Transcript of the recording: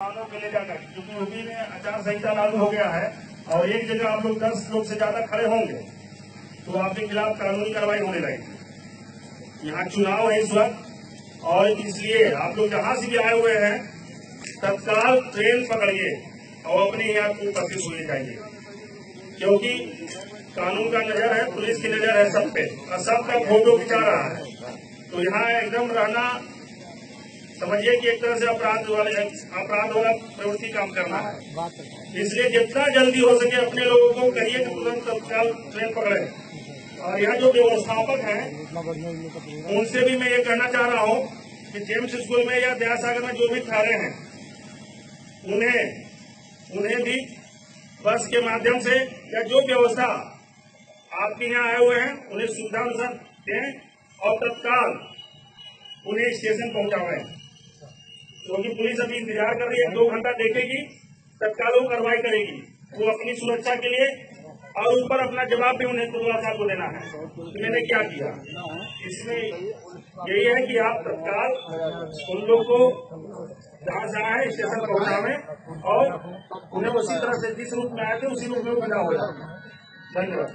वाहनों को ले जाकर, क्योंकि यूपी में आचार संहिता लागू हो गया है और एक जगह आप लोग दस लोग से ज़्यादा खड़े होंगे तो आपके खिलाफ कानूनी कार्रवाई होने लगेगी। यहाँ चुनाव है इस वक्त, और इसलिए आप लोग जहाँ से भी आए हुए हैं, तत्काल ट्रेन पकड़िए और अपने यहाँ को उपस्थित होने चाहिए। क्योंकि कानून का नज़र है, पुलिस की नज़र है सब पे, और सबका फ़ोटो खिंचा रहा है। तो यहाँ एकदम रहना समझिए कि एक तरह से अपराध वाले, अपराध वाला प्रवृत्ति काम करना है। इसलिए जितना जल्दी हो सके अपने लोगों को कहिए कि तुरंत तत्काल ट्रेन पकड़े। और यहाँ जो व्यवस्थापक हैं, उनसे भी मैं ये कहना चाह रहा हूँ कि जेम्स स्कूल में या दयासागर में जो भी ठहरे हैं, उन्हें उन्हें भी बस के माध्यम से या जो व्यवस्था आपके यहाँ आए हुए हैं, उन्हें सुविधा अनुसार दें और तत्काल उन्हें स्टेशन पहुंचावें क्योंकि पुलिस अभी इंतज़ार कर रही है, दो घंटा देखेगी, तत्काल वो कार्रवाई करेगी। वो अपनी सुरक्षा के लिए और ऊपर अपना जवाब भी उन्हें खुदवासा को देना है। मैंने क्या किया? इसमें यही है कि आप तत्काल उन लोग को जहाँ से आए स्टेशन पहुंचावे और उन्हें उसी तरह से जिस रूप में आए थे, उसी रूप में विदा हो जाए। धन्यवाद।